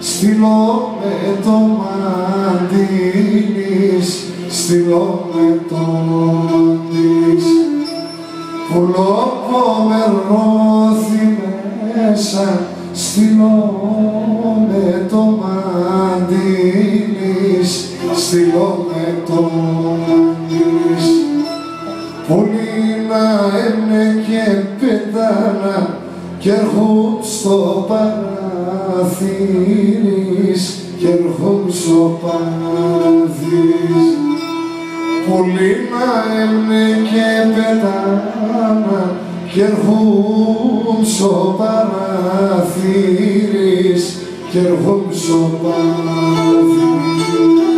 στείλω με το μαντήλις, στείλω με το μαντήλις. Πουλόκο με ρώθη μέσα, στείλω με το μαντήλις, στείλω με το μαντήλις. Πολύ να είναι και πετάνα κι έρχουν στο παραθύρις κι έρχουν στο παραθύρις. Πολύ να είναι και πετάνα κι έρχουν στο παραθύρις κι έρχουν στο παραθύρις.